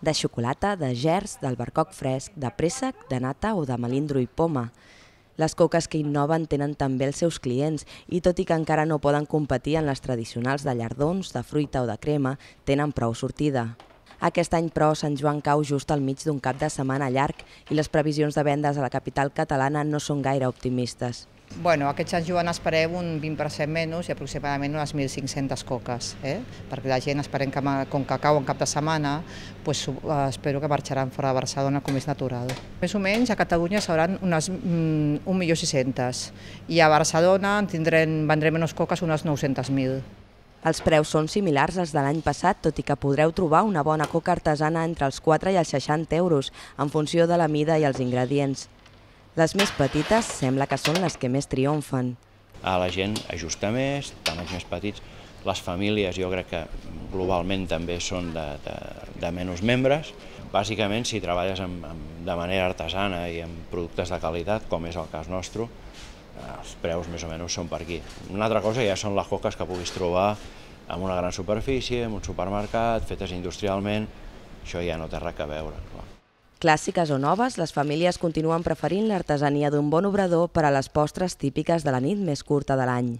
de xocolata, de gers, d'albercoc fresc, de préssec, de nata o de melindro i poma. Les coques que innoven tenen també els seus clients i tot i que encara no poden competir en les tradicionals de llardons, de fruita o de crema, tenen prou sortida. Aquest any, però, Sant Joan cau just al mig d'un cap de setmana llarg i les previsions de vendes a la capital catalana no són gaire optimistes. Bueno, aquest Sant Joan esperem un 20% menys i aproximadament unes 1.500 coques, eh? perquè la gent esperem que com que cau en cap de setmana, pues, uh, espero que marxaran fora de Barcelona com és natural. Més o menys a Catalunya seran unes mm, 1.600.000 i a Barcelona en tindrem, vendrem unes coques unes 900.000. Els preus són similars als de l'any passat, tot i que podreu trobar una bona coca artesana entre els 4 i els 60 euros, en funció de la mida i els ingredients. Les més petites sembla que són les que més triomfen. A la gent ajusta més, tamanys més petits. Les famílies jo crec que globalment també són de, de, de menys membres. Bàsicament, si treballes amb, amb, de manera artesana i amb productes de qualitat, com és el cas nostre, els preus més o menys són per aquí. Una altra cosa ja són les coques que puguis trobar en una gran superfície, en un supermercat, fetes industrialment, això ja no té res a veure. Clar. Clàssiques o noves, les famílies continuen preferint l'artesania d'un bon obrador per a les postres típiques de la nit més curta de l'any.